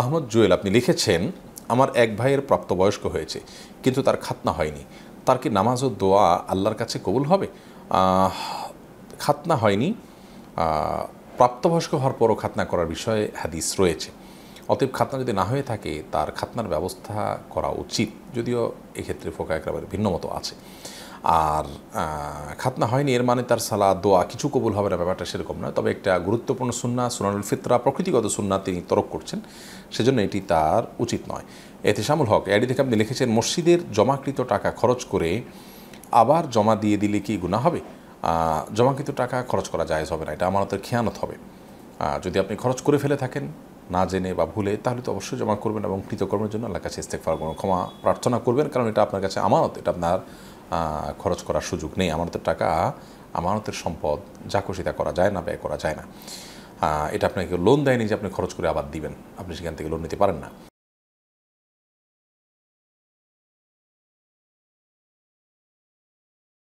আহমদ জুয়েল, আপনি লিখেছেন, আমার এক ভাইয়ের প্রাপ্তবয়স্ক হয়েছে, কিন্তু তার খাতনা হয়নি। তার কি নামাজ ও দোয়া আল্লাহর কাছে কবুল হবে? খাতনা হয়নি। প্রাপ্তবয়স্ক হওয়ার পরও খাতনা করার বিষয়ে হাদিস রয়েছে। অতএব খাতনা যদি না হয়ে থাকে, তার খাতনার ব্যবস্থা করা উচিত। যদিও এক্ষেত্রে ফোকা একরাবের ভিন্ন মতো আছে। আর খাতনা হয়নি, এর মানে তার সালা দোয়া কিছু কবুল হবে না, ব্যাপারটা সেরকম নয়। তবে একটা গুরুত্বপূর্ণ সুন্না, সুনানুল ফিতরা, প্রকৃতিগত সুন্না তিনি তরক করছেন। সেজন্য এটি তার উচিত নয়। এতে শামুল হক এডি থেকে আপনি লিখেছেন, মসজিদের জমাকৃত টাকা খরচ করে আবার জমা দিয়ে দিলে কি গুণা হবে? জমাকৃত টাকা খরচ করা জায়েজ হবে না, এটা আমানতের খেয়ানত হবে। যদি আপনি খরচ করে ফেলে থাকেন, না জেনে বা ভুলে, তাহলে তো অবশ্যই জমা করবেন এবং কৃতকর্মের জন্য আল্লাহর কাছে ইস্তেকফার কোনো ক্ষমা প্রার্থনা করবেন, কারণ এটা আপনার কাছে আমানত, এটা আপনার খরচ করার সুযোগ নেই। আমানতের টাকা আমানতের সম্পদ, যা খুশি তা করা যায় না, ব্যয় করা যায় না। এটা আপনাকে লোন দেয়নি যে আপনি খরচ করে আবার দিবেন। আপনি সেখান থেকে লোন নিতে পারেন না।